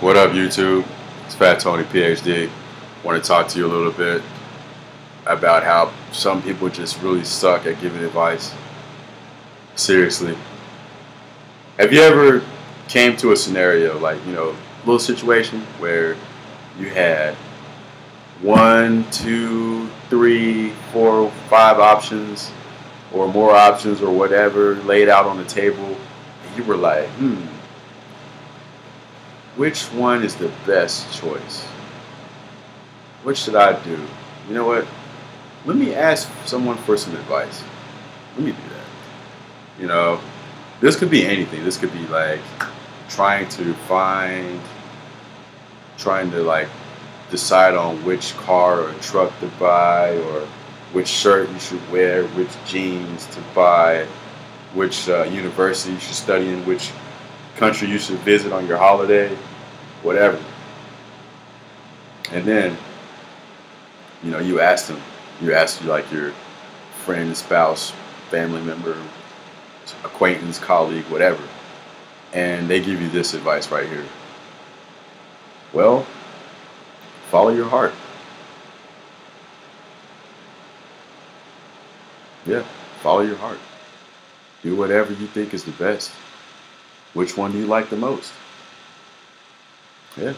What up, YouTube? It's Phat Tony PhD. Want to talk to you a little bit about how some people just really suck at giving advice. Seriously. Have you ever came to a scenario like, you know, little situation where you had one, two, three, four, five options or more options or whatever laid out on the table and you were like, hmm, which one is the best choice? What should I do? You know what? Let me ask someone for some advice. Let me do that. You know, this could be anything. This could be like trying to find, trying to like decide on which car or truck to buy or which shirt you should wear, which jeans to buy, which uh, university you should study in, which country you should visit on your holiday, whatever. And then, you know, you ask them, you ask like your friend, spouse, family member, acquaintance, colleague, whatever, and they give you this advice right here. Well, follow your heart. Yeah, follow your heart. Do whatever you think is the best. Which one do you like the most? Yeah.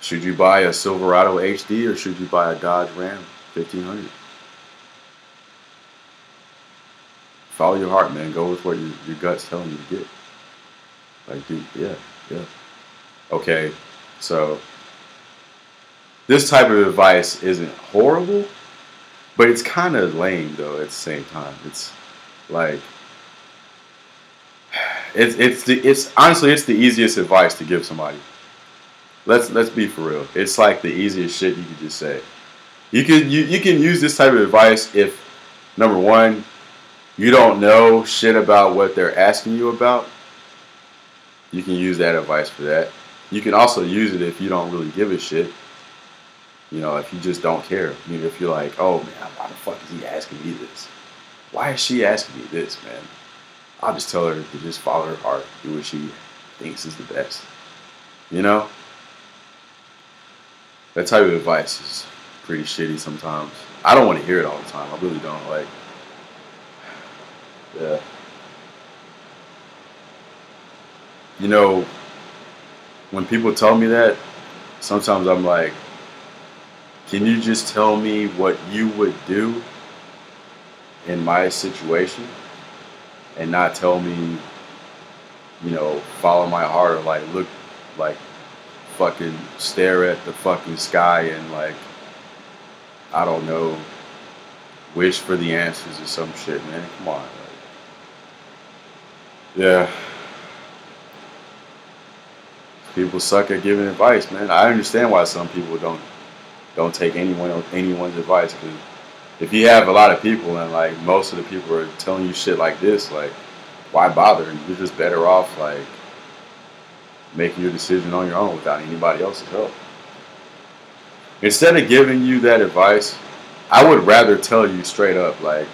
Should you buy a Silverado HD or should you buy a Dodge Ram 1500? Follow your heart, man. Go with what your, your gut's telling you to get. Like, dude, yeah, yeah. Okay, so this type of advice isn't horrible, but it's kind of lame though at the same time. It's like it's it's the, it's honestly it's the easiest advice to give somebody. Let's let's be for real. It's like the easiest shit you could just say. You can you, you can use this type of advice if number one, you don't know shit about what they're asking you about. You can use that advice for that. You can also use it if you don't really give a shit. You know, if you just don't care. If you're like, oh man, why the fuck is he asking me this? Why is she asking me this, man? I'll just tell her to just follow her heart, do what she thinks is the best. You know? That type of advice is pretty shitty sometimes. I don't want to hear it all the time. I really don't. Like, yeah. You know, when people tell me that, sometimes I'm like, can you just tell me what you would do in my situation and not tell me, you know, follow my heart or like look like fucking stare at the fucking sky and like I don't know, wish for the answers or some shit, man. Come on. Like, yeah. People suck at giving advice, man. I understand why some people don't don't take anyone anyone's advice because if you have a lot of people and like most of the people are telling you shit like this, like why bother? You're just better off like making your decision on your own without anybody else's help. Instead of giving you that advice, I would rather tell you straight up, like,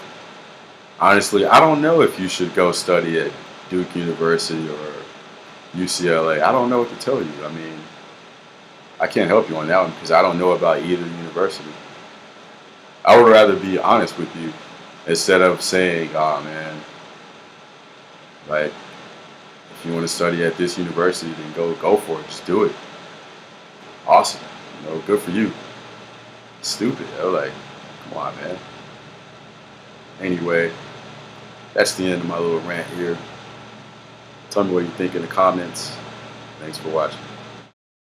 honestly, I don't know if you should go study at Duke University or UCLA. I don't know what to tell you. I mean, I can't help you on that one because I don't know about either university. I would rather be honest with you instead of saying, oh man, like, if you want to study at this university, then go go for it. Just do it. Awesome. You know, good for you. Stupid. I was like, come on, man. Anyway, that's the end of my little rant here. Tell me what you think in the comments. Thanks for watching.